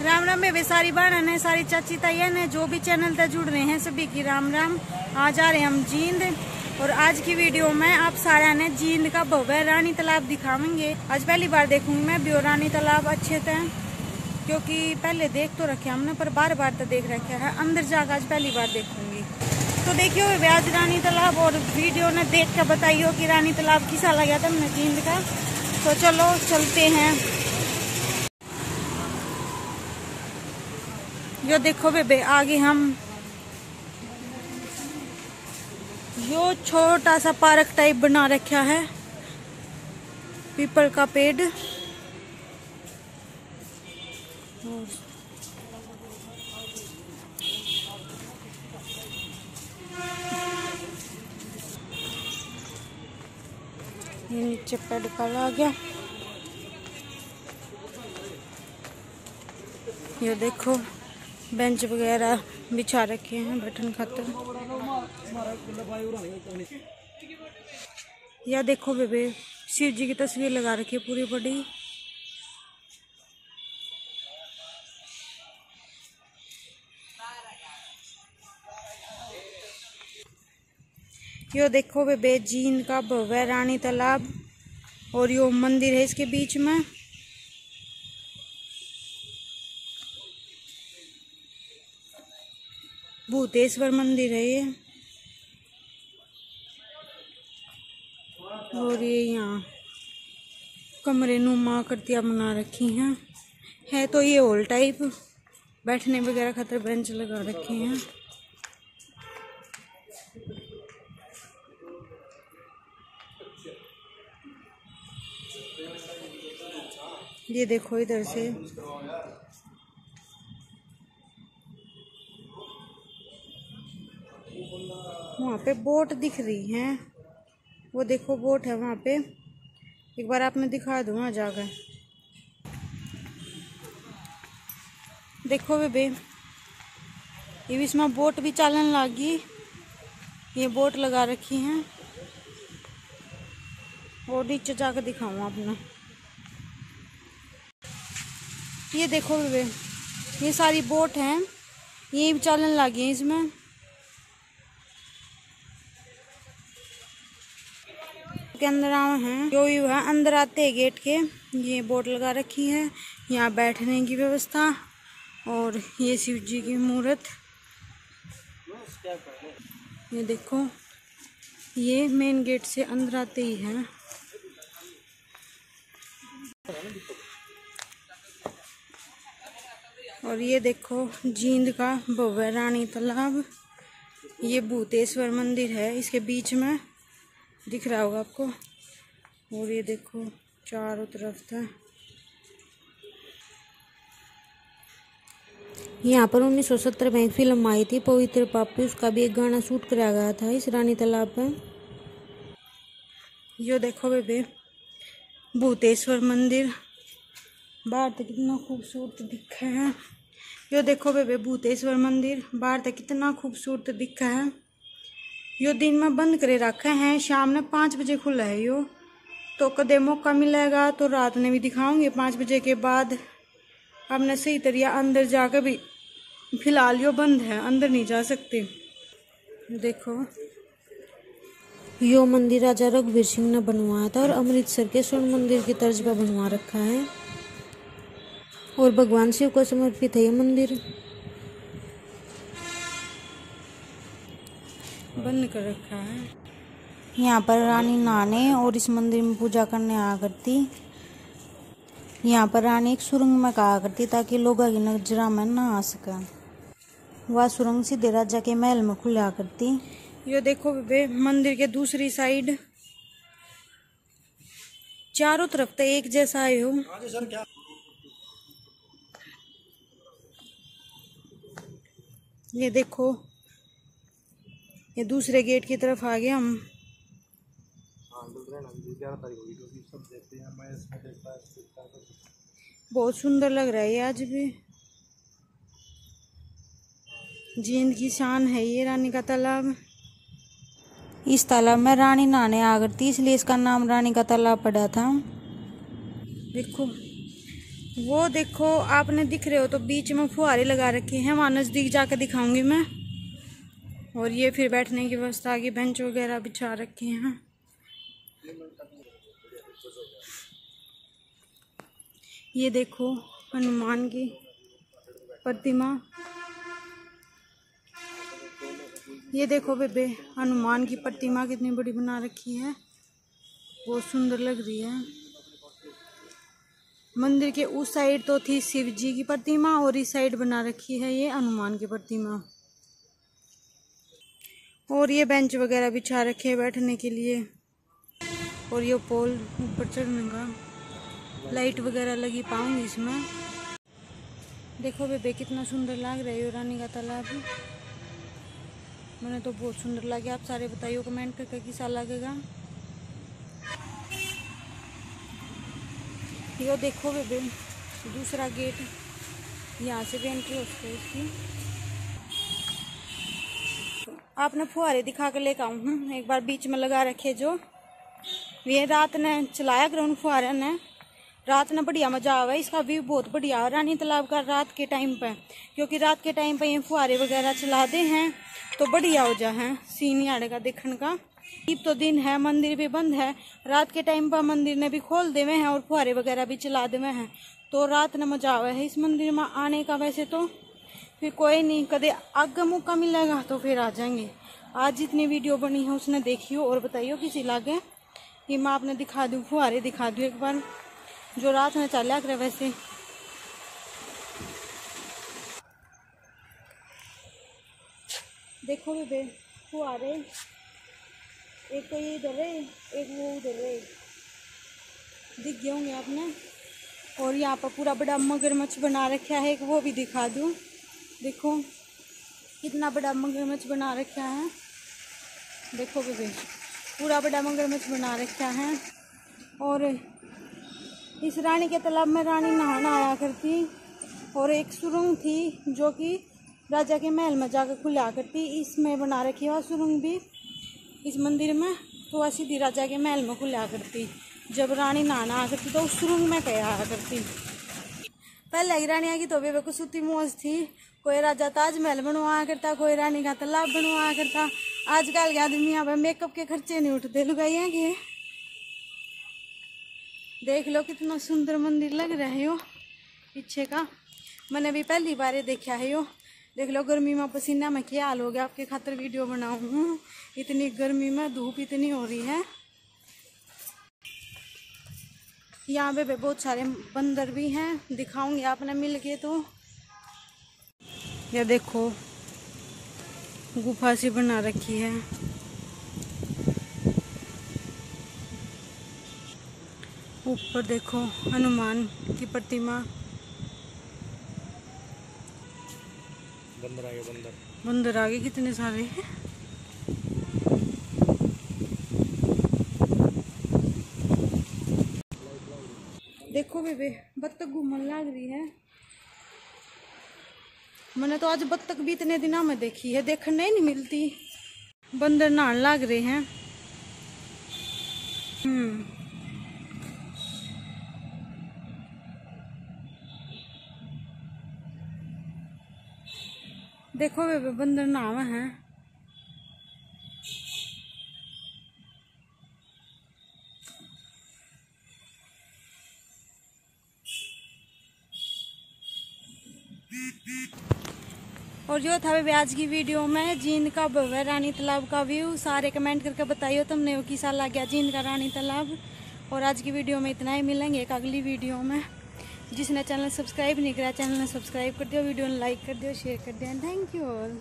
राम राम बेबे, सारी बहन है सारी चाची ताइया ने, जो भी चैनल तक जुड़ रहे हैं सभी की राम राम। आज आ रहे हम जींद, और आज की वीडियो में आप सारा ने जींद का भव्य रानी तालाब दिखावेंगे। आज पहली बार देखूँगी मैं भी रानी तालाब अच्छे थे क्योंकि पहले देख तो रखे हमने, पर बार बार तो देख रखे है। अंदर जाकर आज पहली बार देखूँगी। तो देखियो आज रानी तालाब और वीडियो ने देख कर बताइयो कि रानी तालाब किसा लगा था हमने जींद का। तो चलो, चलते हैं। यो देखो बेबे, आगे हम यो छोटा सा पार्क टाइप बना रखा है। पीपल का पेड़। ये नीचे पेड़ काला आ गया। ये देखो। बेंच वगैरह बिछा रखे हैं बैठन खातर। या देखो बेबे, शिव जी की तस्वीर लगा रखी है पूरी बड़ी। यो देखो बेबे, जीन का भव्य रानी तालाब और यो मंदिर है इसके बीच में। भूतेश्वर मंदिर है ये। और ये यहाँ कमरे नुमा आकृतियाँ बना रखी हैं। है तो ये हॉल टाइप बैठने वगैरह खातर बेंच लगा रखे हैं। ये देखो इधर से। वहाँ पे बोट दिख रही है। वो देखो बोट है वहाँ पे। एक बार आपने दिखा दो वहाँ जाकर। देखो बेबे, ये इसमें बोट भी चालन लागी। ये बोट लगा रखी हैं। और नीचे जाकर दिखाऊँ आपने। ये देखो बेबे, ये सारी बोट हैं। ये भी चालन लगी है इसमें। के अंदर आए हैं। जो यू वह अंदर आते हैं गेट के, ये बोर्ड लगा रखी है। यहाँ बैठने की व्यवस्था और ये शिव जी की मूर्त। ये देखो, ये मेन गेट से अंदर आते ही है। और ये देखो, जींद का भव्य रानी तालाब। ये भूतेश्वर मंदिर है। इसके बीच में दिख रहा होगा आपको। और ये देखो, चारों तरफ़ था। यहाँ पर 1970 में एक फ़िल्म आई थी, पवित्र पापी। उसका भी एक गाना शूट कराया गया था इस रानी तालाब पर यो देखो बेबे, भूतेश्वर मंदिर। बाहर तक कितना खूबसूरत दिखा है। यो देखो बेबे, भूतेश्वर मंदिर। बाहर तक कितना खूबसूरत दिखा है। यो दिन में बंद करे रखे हैं। शाम ने पाँच बजे खुला है यो। तो कदे मौका मिलेगा तो रात में भी दिखाऊँगी। पाँच बजे के बाद हमने सही तरीका अंदर जाकर भी फ़िलहाल यो बंद है, अंदर नहीं जा सकते। देखो। यो मंदिर राजा रघुवीर सिंह ने बनवाया था और अमृतसर के स्वर्ण मंदिर की तर्ज पर बनवा रखा है। और भगवान शिव को समर्पित है ये मंदिर। बंद कर रखा है। यहाँ पर रानी नहाने और इस मंदिर में पूजा करने आया करती। यहाँ पर रानी एक सुरंग में कहा करती ताकि लोग की नजरा में ना आ सके। वह सुरंग सीधे राजा के महल में खुला करती। ये देखो बे मंदिर के दूसरी साइड। चारों तरफ़ तो एक जैसा आए हो। ये देखो ये दूसरे गेट की तरफ़ आ गए हम बहुत सुंदर लग रहा है ये आज भी। जींद की शान है ये रानी का तालाब। इस तालाब में रानी नहाने आ करती इसलिए इसका नाम रानी का तालाब पड़ा था। देखो वो देखो आपने दिख रहे हो तो बीच में फुहारे लगा रखे हैं वहाँ नज़दीक जाकर दिखाऊँगी मैं। और ये फिर बैठने की व्यवस्था आगे बेंच वगैरह बिछा रखे हैं। ये देखो, हनुमान की प्रतिमा। ये देखो बेबे, हनुमान की प्रतिमा कितनी बड़ी बना रखी है। बहुत सुंदर लग रही है। मंदिर के उस साइड तो थी शिव जी की प्रतिमा और इस साइड बना रखी है ये हनुमान की प्रतिमा। और ये बेंच वगैरह बिछा रखे हैं बैठने के लिए। और ये पोल ऊपर चढ़ने का। लाइट वगैरह लगी पाऊँगी इसमें। देखो बेबे, कितना सुंदर लग रहा है रानी का तालाब। मैंने तो बहुत सुंदर लगे। आप सारे बताइए कमेंट करके कैसा लगेगा। यो देखो बेबे, दूसरा गेट। यहाँ से भी एंट्री होती है इसकी। आपने फुहारे दिखा कर लेकर आऊँ हूँ एक बार बीच में लगा रखे जो। ये रात ने चलाया ग्राउंड फुहारे ने। रात में बढ़िया मज़ा आवा इसका व्यू बहुत बढ़िया रानी तालाब का रात के टाइम पर क्योंकि रात के टाइम पर ये फुहारे वगैरह चलाते हैं तो बढ़िया हो जा है सीन आड़े का देखने का। ईब तो दिन है, मंदिर भी बंद है। रात के टाइम पर मंदिर ने भी खोल देवे हैं और फुहारे वगैरह भी चला देवे हैं। तो रात ने मज़ा आवे है इस मंदिर में आने का वैसे तो। फिर कोई नहीं, कदे आगे मौका मिलेगा तो फिर आ जाएँगे। आज जितनी वीडियो बनी है, उसने देखियो और बताइयो किसी लागे। कि मैं आपने दिखा दूँ, फुहारे दिखा दूँ एक बार। जो रात में चल करे वैसे। देखो बेबे फुहारे। एक तो ये इधर है एक वो उधर है दिख गए होंगे आपने। और यहाँ पर पूरा बड़ा मगरमच्छ बना रखा है, एक वो भी दिखा दूँ। देखो, कितना बड़ा मगरमच्छ बना रखा है। देखो बेबे, पूरा बड़ा मगरमच्छ बना रखा है। और इस रानी के तालाब में रानी नहाना आया करती, और एक सुरंग थी जो कि राजा के महल में जाकर खुला करती। इसमें बना रखी है सुरंग भी इस मंदिर में तो वह सीधी राजा के महल में खुला करती। जब रानी नहाना आ करती तो उस सुरंग में कह आया करती। पहले की रानिया की तो भी सूती मौज थी कोई राजा ताजमहल बनवाया करता, कोई रानी का तालाब बनवाया करता। आजकल के आदमी यहाँ पर मेकअप के खर्चे नहीं उठते, लुगाइया के देख लो कितना सुंदर मंदिर लग रहा है यो, पीछे का। मैंने भी पहली बार देखा है यो। देख लो गर्मी में पसीना में क्या हाल हो गया, आपके खातर वीडियो बनाऊँ। इतनी गर्मी में धूप इतनी हो रही है। यहाँ पे बहुत सारे बंदर भी हैं, दिखाऊँगी आपने मिल के तो। ये देखो गुफा सी बना रखी है। ऊपर देखो हनुमान की प्रतिमा। बंदर आ गए बंदर। बंदर आ गए कितने सारे हैं? देखो बेबे बत्तख घूमने लग रही है। मैंने तो आज बत्तख भी इतने दिनों में देखी है, देखने नहीं मिलती। बंदर नहान लग रहे हैं। हम्म। देखो वे बंदर नाव है। और जो था वे आज की वीडियो में, जींद का भव्य रानी तालाब का व्यू। सारे कमेंट करके बताइए तुमने वो किसा ला गया जींद का रानी तालाब। और आज की वीडियो में इतना ही मिलेंगे एक अगली वीडियो में। जिसने चैनल सब्सक्राइब नहीं करा, चैनल ने सब्सक्राइब कर दिया, वीडियो ने लाइक कर दिया, शेयर कर दिया। Thank you all